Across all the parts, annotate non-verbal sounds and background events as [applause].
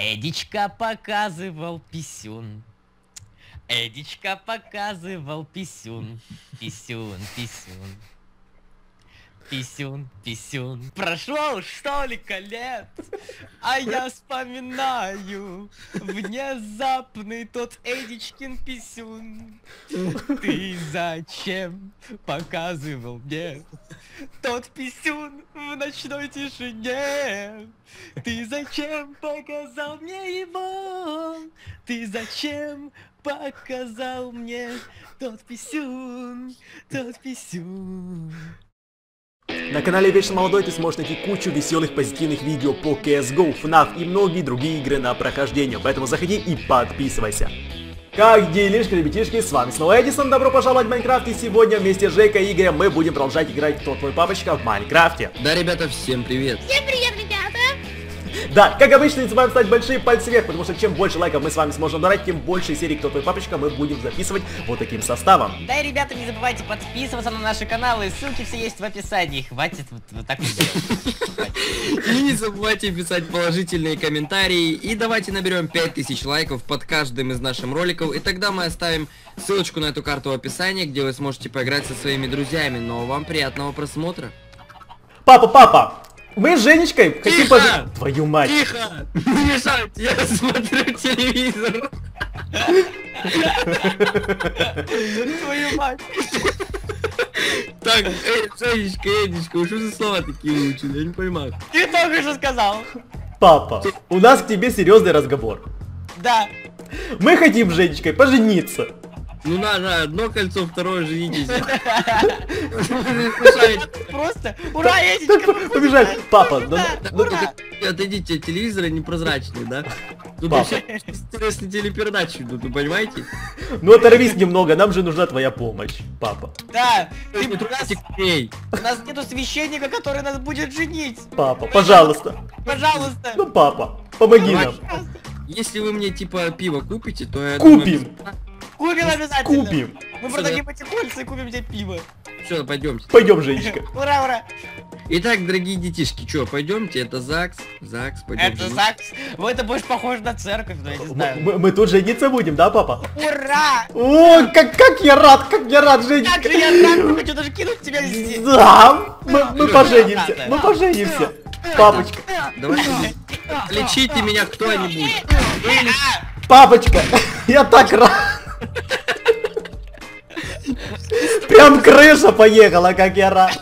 Эдичка показывал писюн. Эдичка показывал писюн. Писюн, писюн. Писюн, писюн. Прошло столько лет, а я вспоминаю внезапный тот Эдичкин писюн. Ты зачем показывал мне тот писюн в ночной тишине? Ты зачем показал мне его? Ты зачем показал мне тот писюн, тот писюн? На канале Вечно Молодой ты сможешь найти кучу веселых позитивных видео по CSGO, FNAF и многие другие игры на прохождение, поэтому заходи и подписывайся. Как делишки, ребятишки, с вами снова Эдисон, добро пожаловать в Майнкрафт, и сегодня вместе с Жейкой и Игорем мы будем продолжать играть «Кто твой папочка» в Майнкрафте. Да, ребята, всем привет. Всем привет! Да, как обычно, не забываем ставить большие пальцы вверх, потому что чем больше лайков мы с вами сможем набрать, тем больше серий «Кто твой папочка» мы будем записывать вот таким составом. Да и, ребята, не забывайте подписываться на наши каналы, ссылки все есть в описании. Хватит вот, вот так вот. [laughs] И не забывайте писать положительные комментарии. И давайте наберем 5000 лайков под каждым из наших роликов. И тогда мы оставим ссылочку на эту карту в описании, где вы сможете поиграть со своими друзьями. Но вам приятного просмотра. Папа, папа, мы с Женечкой хотим Тихо! пожи- Твою мать. Тихо! Не мешайте, я смотрю телевизор. Твою мать. Так, эй, Женечка, Эдичка, вы что за слова такие выучили? Я не понимаю. Ты только что сказал. Папа, у нас к тебе серьезный разговор. Да. Мы хотим с Женечкой пожениться. Ну на, на, одно кольцо, второе женитесь. [laughs] Просто. Ура, Эдичка. Побежали. Папа, ну, Да, ну, ура. Отойдите, телевизоры непрозрачные, да? Тут Папа. вообще интересные телепередачи идут, вы понимаете? ну оторвись немного, нам же нужна твоя помощь, папа. Да. Ты у, нас, у нас нету священника, который нас будет женить. Папа, пожалуйста. Пожалуйста. Ну, папа, помоги нам. Если вы мне типа пиво купите, то я Купим. Купим обязательно. Купим. Мы продадим эти кольца и купим тебе пиво. Все, пойдемте. Пойдем, Женечка. Ура, ура. Итак, дорогие детишки, что, пойдемте? Это ЗАГС. ЗАГС, пойдемте. Это ЗАГС. Ну, это больше похоже на церковь, но я не знаю. мы- мы тут жениться будем, да, папа? Ура! О, как, как я рад, как я рад, Как Женечка. же я рад, хочу даже кинуть тебя здесь. Да, мы, мы поженимся, мы поженимся. Папочка, Давайте. Лечите меня кто-нибудь. папочка, [laughs] я так рад. Прям крыша поехала, как я рад.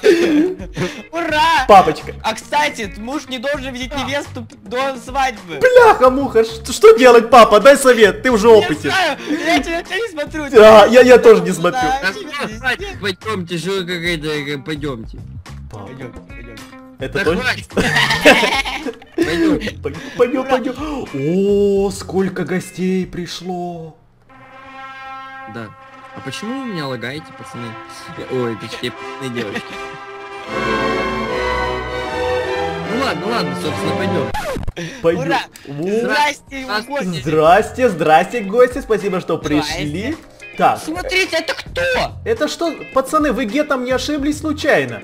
Ура! Папочка, А кстати, муж не должен видеть невесту до свадьбы. бляха, муха, что, делать, папа? Дай совет, ты уже опытен. я тебя, не смотрю. А, я, я тоже не смотрю. Пойдемте, что какая-то, э, пойдемте. [laughs] Пойдемте, пойдемте. это. Пойдем, пойдем, пойдем. О, сколько гостей пришло. Да. А почему вы меня лагаете, пацаны? Ой, точнее, пацаны, девочки. Ну ладно, ладно, собственно, пойдем. Пойдем. Ура! Здрасте, гости. Здрасте, здрасте, гости, спасибо, что пришли. Так, Смотрите, это кто? это что, пацаны, вы гетом не ошиблись случайно?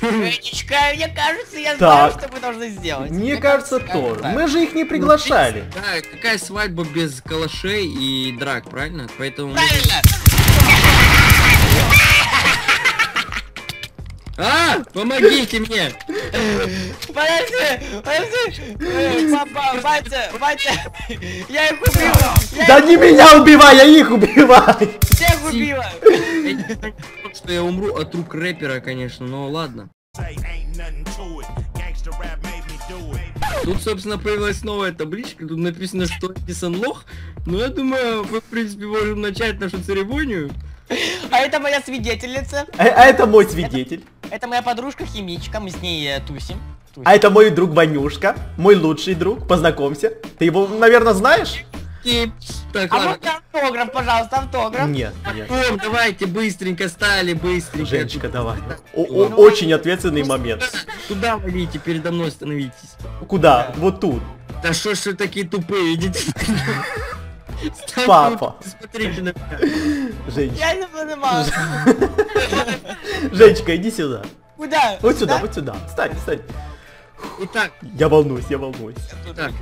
Женечка, мне кажется, я Так. знаю, что мы должны сделать. Мне кажется, тоже. Мы же их не приглашали. Да, какая свадьба без калашей и драк, правильно? Поэтому... Правильно! А! Помогите мне! Подожди, подожди! Э, Папа, батя, батя! Я их убил! Я Да не меня убивай, я их убиваю. всех убила! Что я умру от рук рэпера, конечно, но ладно. Тут, собственно, появилась новая табличка, тут написано, что Эдисон лох, но я думаю, мы, в принципе, можем начать нашу церемонию. А это моя свидетельница. А, а это мой свидетель. Это моя подружка химичка, мы с ней э, тусим. Тусим. А это мой друг Ванюшка, мой лучший друг, познакомься. Ты его, наверное, знаешь? Так, А ладно. можно автограф, пожалуйста, автограф? Нет, нет. Артем, давайте быстренько стали, быстренько. Женечка, давай. О- о- очень ответственный момент. Туда валите, передо мной становитесь. Куда? Вот тут. Да что ж вы такие тупые, идите. Ставьте Папа. Смотрите на меня. Женечка. Я не понимаю. [laughs] Женечка, иди сюда. Куда? Вот сюда, Да? вот сюда. Встань, встань. Итак, Я волнуюсь, я волнуюсь. так,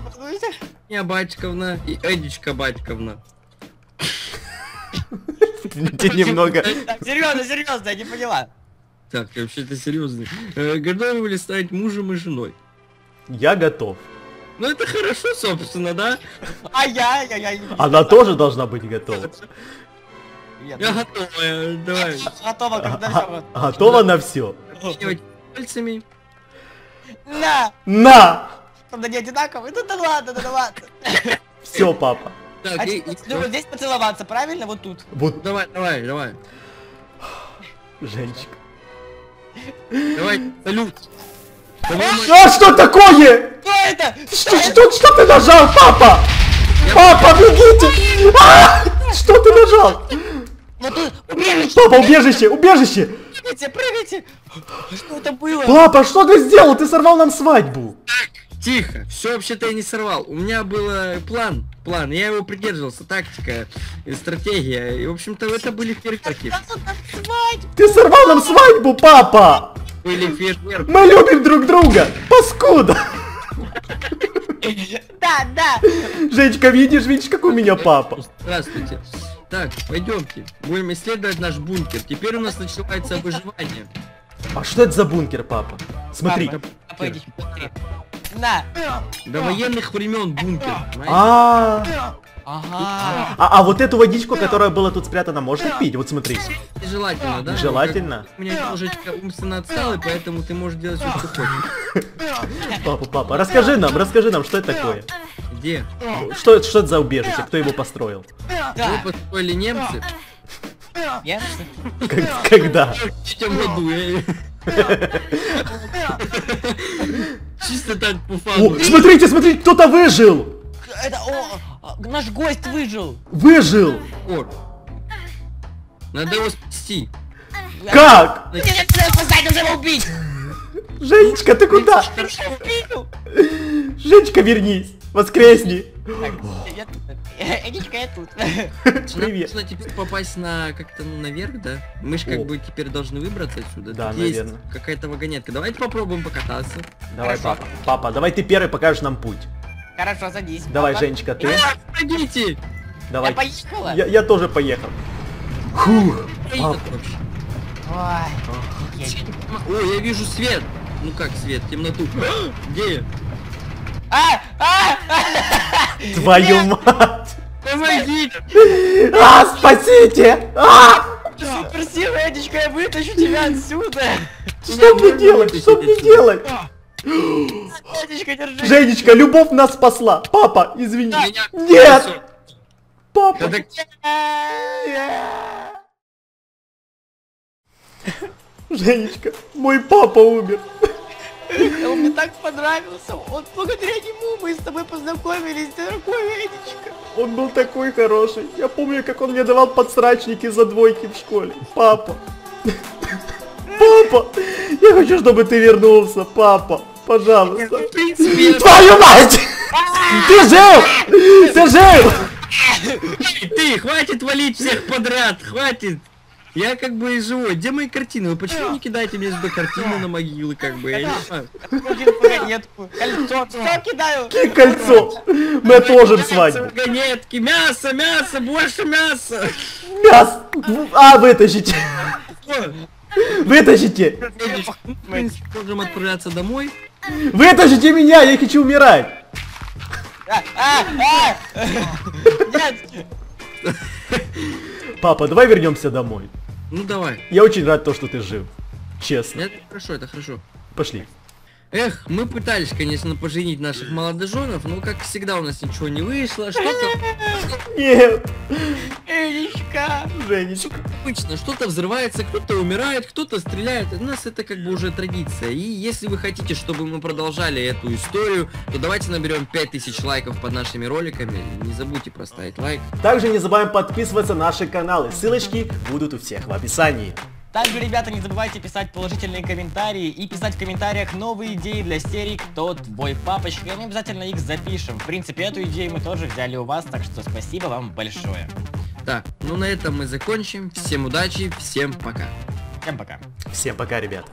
я Батьковна и Эдичка Батьковна. [laughs] Ты немного... Серьезно, серьезно, я не поняла. Так, я вообще-то серьезно. Э, готовы ли стать мужем и женой? Я готов. Ну это хорошо, собственно, да? А я, я, я... Она тоже должна быть готова. Я готова, давай. Готова, когда А- все. Готова на все. Пальцами. На! На! Правда, не одинаковые. Ну да ладно, да ладно. [laughs] Все, папа. Так, А и- ну, вот здесь поцеловаться, правильно? Вот тут. Вот, Давай, давай, давай. Женечка. Давай, салют. Давай, А что такое? Что это? Что, что, что ты нажал, папа? Папа, бегите! А! Что ты нажал? Вот тут, убежище, Папа, убежище, убежище! прыгайте, прыгайте. Что это было? Папа, что ты сделал? Ты сорвал нам свадьбу. Тихо, все вообще-то я не сорвал. У меня был э, план, план, я его придерживался, тактика, и стратегия. И, в общем-то, это были фейерверки. Ты сорвал нам свадьбу, папа! Были фейерверки. Мы любим друг друга! Паскуда! Да, да. Женечка, видишь, видишь, как у меня папа? Здравствуйте. Так, пойдемте. Будем исследовать наш бункер. Теперь у нас начинается выживание. А что это за бункер, папа? Смотри. Папа, смотри. На. До военных времен бункер. А, Ага. а, а вот эту водичку, которая была тут спрятана, можно пить? Вот смотри. Желательно, да? Желательно. У меня немножечко умственно отсталый, поэтому ты можешь делать все, что хочешь. Папа, папа, расскажи нам, расскажи нам, что это такое? Где? Что это, что это за убежище? Кто его построил? Его Да. построили немцы. Немцы. Как- когда? В третьем году. Чисто так по фану. смотрите, смотрите, кто-то выжил! Это, о, наш гость выжил. Выжил! О. Надо его спасти. Как? Его убить. Женечка, ты куда? Женечка, вернись! Воскресни! Так, я тут. [laughs] [laughs] Привет. Нужно теперь попасть на как-то ну наверх, да? Мы же как бы теперь должны выбраться отсюда. Да, Тут есть наверно. какая-то вагонетка. Давайте попробуем покататься. Давай, папа. Папа, давай ты первый покажешь нам путь. Хорошо, садись. Давай. Женечка, ты. Погодите! Давай. Я поехала. Я, я тоже поехал. Фух. Ой. я вижу свет! Ну как свет? Темноту. [gasps] Где? А! А! Твою мать! Помогите! А, спасите! А! Суперсила, Энечка, я вытащу тебя отсюда. Что мне делать? Что мне делать? Энечка, держи. Женечка, любовь нас спасла. Папа, извини. Нет! Папа. Женечка, мой папа умер. Он мне так понравился. Вот благодаря нему мы с тобой познакомились, дорогой Энечка. Он был такой хороший. Я помню, как он мне давал подсрачники за двойки в школе. Папа. Папа, я хочу, чтобы ты вернулся, папа. Пожалуйста. Твою мать! Ты жив! Ты! Эй, ты, хватит валить всех подряд, хватит! Я как бы и живой. Где мои картины? Вы почему не кидаете мне сюда картины на могилы, как бы? Я не знаю. Вагонетку. Кольцо. Все кидаю. Кольцо. Мы отложим свадьбу. Вагонетки, мясо, мясо, больше мяса! Мяс. А, вытащите. Вытащите. принципе, можем отправляться домой. Вытащите меня, я хочу умирать. А, а, а! Нет. Папа, давай вернемся домой. Ну давай. Я очень рад то, что ты жив. Честно. Это хорошо, это хорошо. Пошли. Эх, мы пытались, конечно, поженить наших молодоженов, но, как всегда, у нас ничего не вышло. Что-то [laughs] Нет, Энечка. Женечка. обычно, что-то взрывается, кто-то умирает, кто-то стреляет. У нас это как бы уже традиция. И если вы хотите, чтобы мы продолжали эту историю, то давайте наберем 5000 лайков под нашими роликами. Не забудьте проставить лайк. Также не забываем подписываться на наши каналы. Ссылочки будут у всех в описании. Также, ребята, не забывайте писать положительные комментарии и писать в комментариях новые идеи для серии «Кто твой папочка?» и мы обязательно их запишем. В принципе, эту идею мы тоже взяли у вас, так что спасибо вам большое. Так, ну на этом мы закончим. Всем удачи, всем пока. Всем пока. Всем пока, ребята.